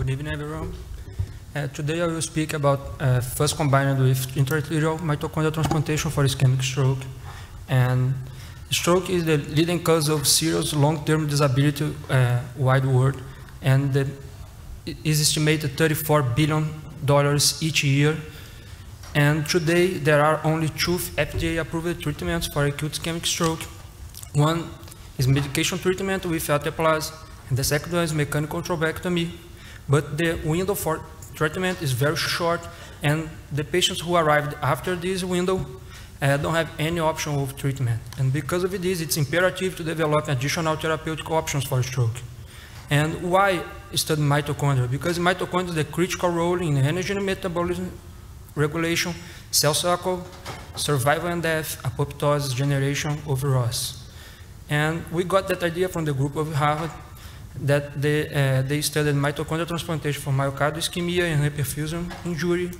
good evening, everyone. Uh, today I will speak about uh, FUS combined with intraarterial mitochondrial transplantation for ischemic stroke. And stroke is the leading cause of serious long-term disability uh, wide world, and it is estimated 34 billion dollars each year. And today there are only two FDA-approved treatments for acute ischemic stroke. One is medication treatment with alteplase, and the second one is mechanical thrombectomy. But the window for treatment is very short, and the patients who arrived after this window uh, don't have any option of treatment. And because of this, it's imperative to develop additional therapeutic options for stroke. And why study mitochondria? Because mitochondria is the critical role in energy metabolism regulation, cell cycle, survival and death, apoptosis, generation of ROS. And we got that idea from the group of Harvard that they, uh, they studied mitochondrial transplantation for myocardial ischemia and reperfusion injury,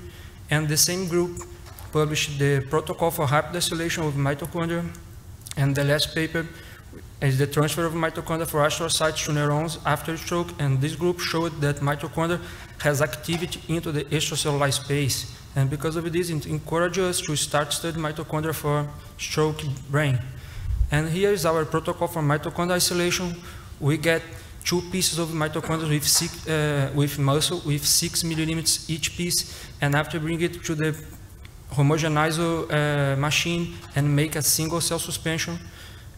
and the same group published the protocol for rapid isolation of mitochondria, and the last paper is the transfer of mitochondria for astrocytes to neurons after stroke, and this group showed that mitochondria has activity into the extracellular space, and because of this, it encourages us to start studying mitochondria for stroke brain. And here is our protocol for mitochondrial isolation. We get two pieces of mitochondria with, six, uh, with muscle with six millimeters each piece, and after bring it to the homogenizer uh, machine and make a single cell suspension.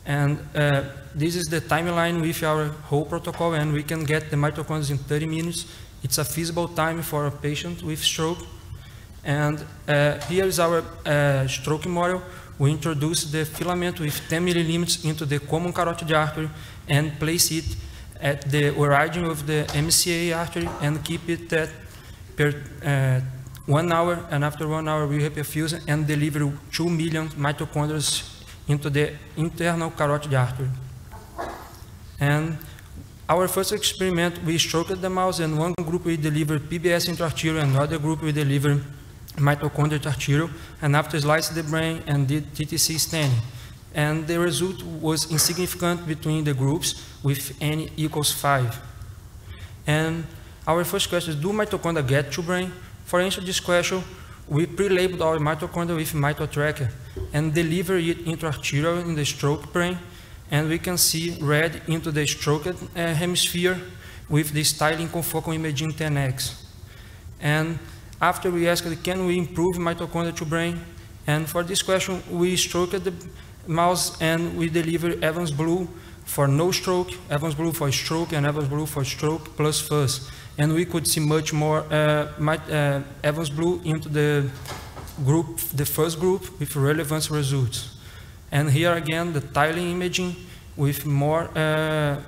And uh, this is the timeline with our whole protocol, and we can get the mitochondria in 30 minutes. It's a feasible time for a patient with stroke. And uh, here is our uh, stroke model. We introduce the filament with 10 millimeters into the common carotid artery and place it at the origin of the MCA artery and keep it at per uh, one hour, and after one hour we reperfuse and deliver 2 million mitochondria into the internal carotid artery. And our first experiment, we stroked the mouse, and one group we delivered PBS intraarterial, and another group we delivered mitochondrial arterial, and after sliced the brain and did TTC staining and the result was insignificant between the groups with n equals 5. And our first question is, do mitochondria get to brain? For answer this question, we pre-labeled our mitochondria with MitoTracker and deliver it intraarterial in the stroke brain, and we can see red into the stroked uh, hemisphere with the tiling confocal imaging 10x. And after we asked, can we improve mitochondria to brain? And for this question, we stroked the mouse and we deliver Evans Blue for no stroke, Evans Blue for stroke, and Evans Blue for stroke plus FUS. And we could see much more uh, uh, Evans Blue into the group, the first group with relevant results. And here again, the tiling imaging with more uh,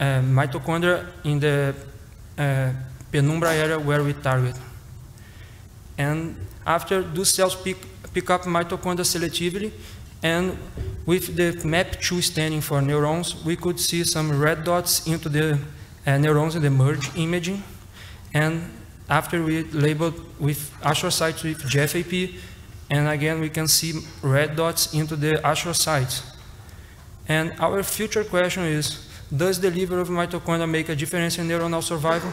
uh mitochondria in the uh, penumbra area where we target. And after those cells pick, pick up mitochondria selectively, and with the MAP2 staining for neurons, we could see some red dots into the uh, neurons in the merge imaging. And after we labeled with astrocytes with GFAP, and again we can see red dots into the astrocytes. And our future question is, does the liver of mitochondria make a difference in neuronal survival?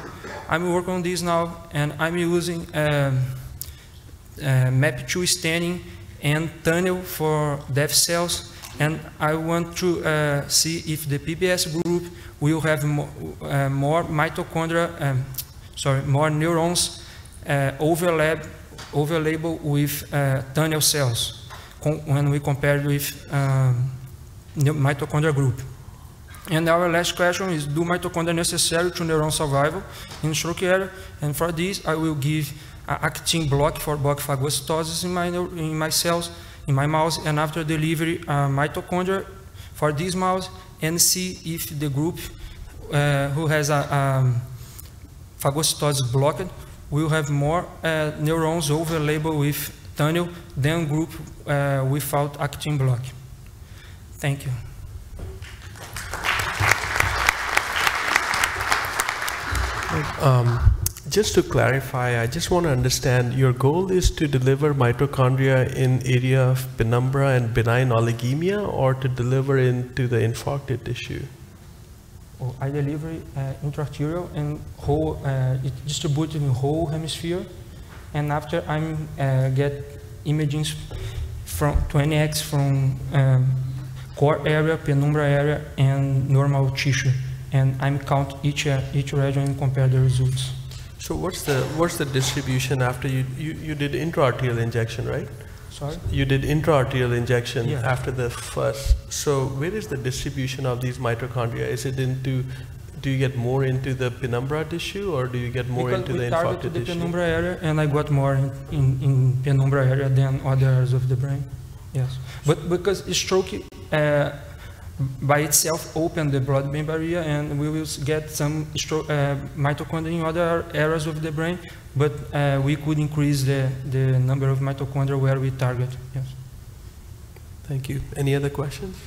I'm working on this now, and I'm using um, uh, MAP2 staining and TUNEL for deaf cells. And I want to uh, see if the PBS group will have mo uh, more mitochondria, um, sorry, more neurons uh, overlap, overlap with uh, TUNEL cells when we compare with um, mitochondria group. And our last question is, do mitochondria necessary to neuron survival in stroke area? And for this, I will give actin block for block phagocytosis in my, in my cells, in my mouse, and after delivery, uh, mitochondria for this mouse, and see if the group uh, who has a um, phagocytosis blocked will have more uh, neurons overlabeled with TUNEL than group uh, without actin block. Thank you. Um, just to clarify, I just want to understand your goal is to deliver mitochondria in area of penumbra and benign oligemia or to deliver into the infarcted tissue? or I deliver uh, intraarterial and whole, uh, it distributed in whole hemisphere. And after I'm uh, get imagings from 20x from um, core area, penumbra area, and normal tissue. And I'm count each, uh, each region and compare the results. So what's the what's the distribution after you you, you did intraarterial injection, right? Sorry? You did intraarterial injection Yeah. after the first. So where is the distribution of these mitochondria? Is it into do you get more into the penumbra tissue or do you get more because into the infarcted the tissue? penumbra area, and I got more in, in, in penumbra area than other areas of the brain. Yes, but because stroke uh, by itself open the blood-brain barrier, and we will get some uh, mitochondria in other areas of the brain, but uh, we could increase the, the number of mitochondria where we target. Yes. Thank you. Any other questions?